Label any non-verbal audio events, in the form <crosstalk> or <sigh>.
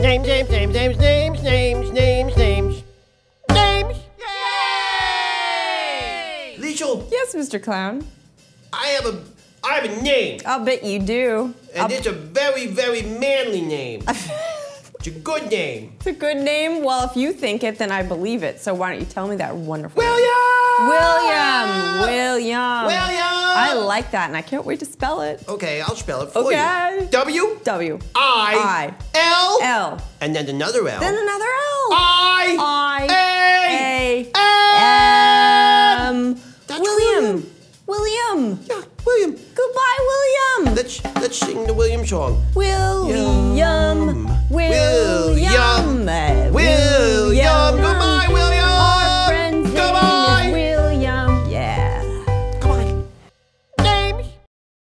Names, names, names, names, names, names, names, names. Names! Yay! Liesel, Yes, Mr. Clown. I have a I have a name. I'll bet you do. And it's a very, very manly name. <laughs> it's a good name. It's a good name. Well, if you think it, then I believe it. So why don't you tell me that wonderful name? William! William. William. William! I like that, and I can't wait to spell it. Okay, I'll spell it for Okay. you. W W. I L L. and then another L. Then another L. I I A A M. That's William. William. Yeah, William. Goodbye, William. Let's let's sing the William song. William. William. William. William.